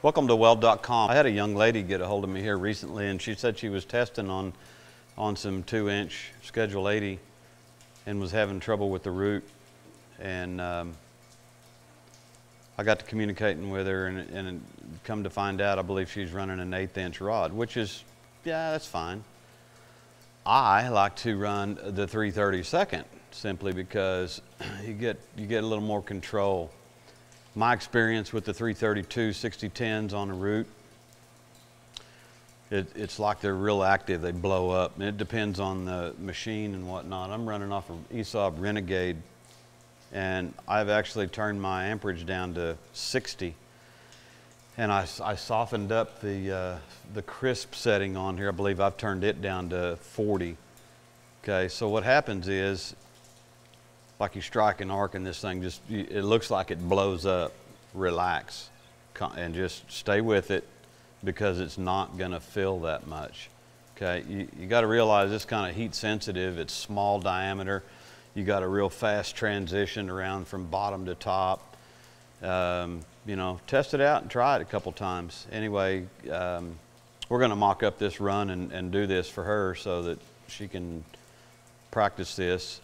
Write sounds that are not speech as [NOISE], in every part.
Welcome to weld.com. I had a young lady get a hold of me here recently and she said she was testing on, on some two inch Schedule 80 and was having trouble with the root. And um, I got to communicating with her and, and come to find out, I believe she's running an eighth inch rod, which is, yeah, that's fine. I like to run the 332nd simply because [CLEARS THROAT] you get, you get a little more control my experience with the 332 6010s on a root, it, it's like they're real active. They blow up. And it depends on the machine and whatnot. I'm running off of ESAB Renegade, and I've actually turned my amperage down to 60. And I, I softened up the, uh, the crisp setting on here. I believe I've turned it down to 40. Okay, so what happens is like you strike an arc and this thing just, it looks like it blows up. Relax and just stay with it because it's not going to fill that much. Okay, you, you got to realize this kind of heat sensitive. It's small diameter. You got a real fast transition around from bottom to top. Um, you know, test it out and try it a couple times. Anyway, um, we're going to mock up this run and, and do this for her so that she can practice this.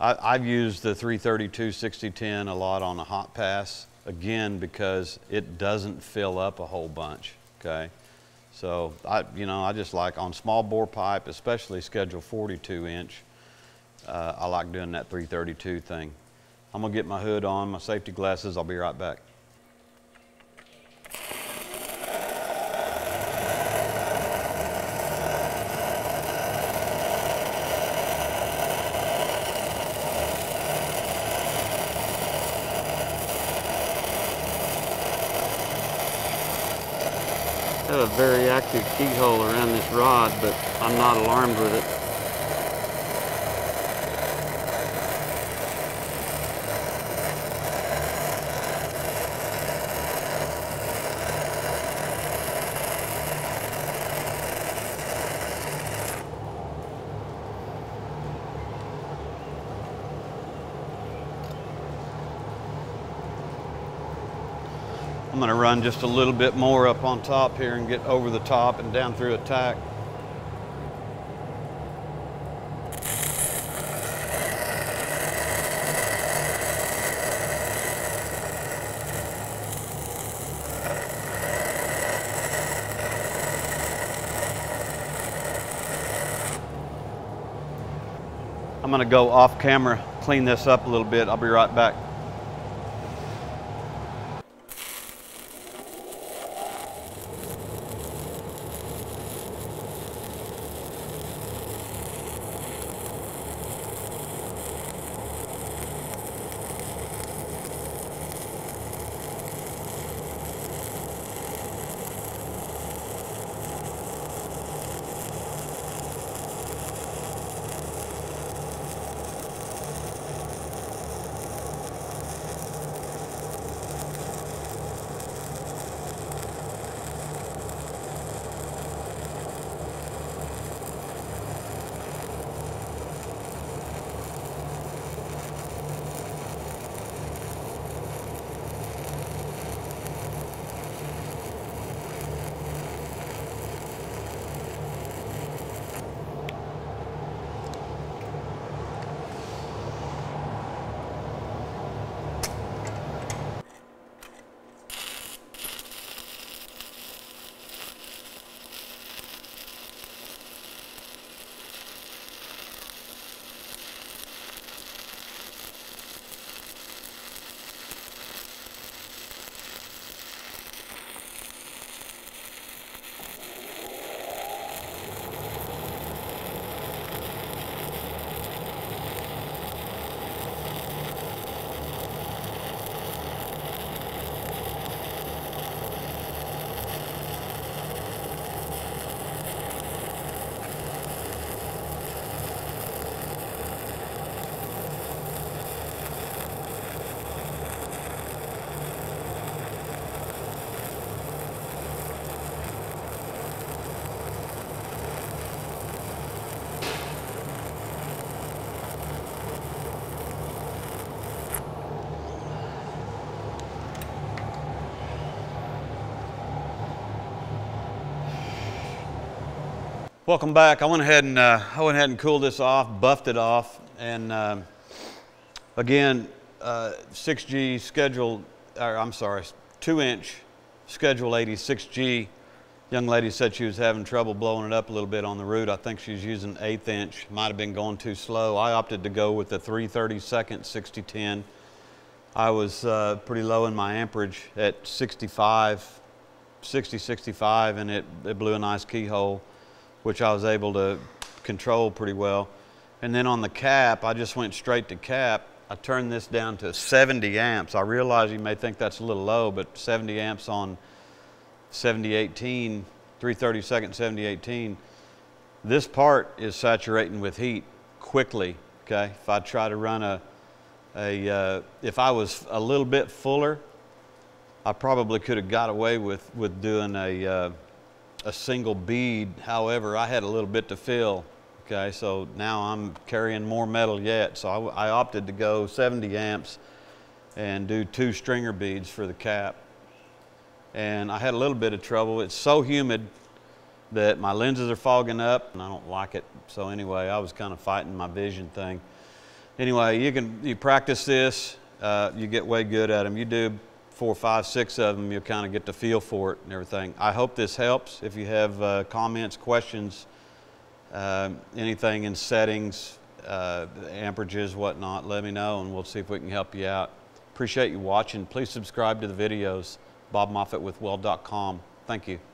I, have used the 332 6010 a lot on a hot pass, again, because it doesn't fill up a whole bunch, okay? So, I, you know, I just like on small bore pipe, especially schedule 42 inch, uh, I like doing that 332 thing. I'm gonna get my hood on, my safety glasses, I'll be right back. Have a very active keyhole around this rod, but I'm not alarmed with it. I'm going to run just a little bit more up on top here and get over the top and down through a tack. I'm going to go off camera, clean this up a little bit. I'll be right back. Welcome back. I went ahead and uh, I went ahead and cooled this off, buffed it off, and um, again, uh, 6G schedule. or I'm sorry, two inch schedule 86G. Young lady said she was having trouble blowing it up a little bit on the root. I think she's using eighth inch. Might have been going too slow. I opted to go with the 332nd 6010. I was uh, pretty low in my amperage at 65, 60, 65, and it, it blew a nice keyhole, which I was able to control pretty well. And then on the cap, I just went straight to cap. I turned this down to 70 amps. I realize you may think that's a little low, but 70 amps on 7018, 332nd 7018, this part is saturating with heat quickly, okay? If I try to run a, a uh, if I was a little bit fuller, I probably could have got away with, with doing a, uh, a single bead. However, I had a little bit to fill, okay? So now I'm carrying more metal yet. So I, I opted to go 70 amps and do two stringer beads for the cap and I had a little bit of trouble. It's so humid that my lenses are fogging up and I don't like it. So anyway, I was kind of fighting my vision thing. Anyway, you can you practice this, uh, you get way good at them. You do four, five, six of them, you'll kind of get the feel for it and everything. I hope this helps. If you have uh, comments, questions, uh, anything in settings, uh, amperages, whatnot, let me know and we'll see if we can help you out. Appreciate you watching. Please subscribe to the videos. Bob Moffett with Weld.com. Thank you.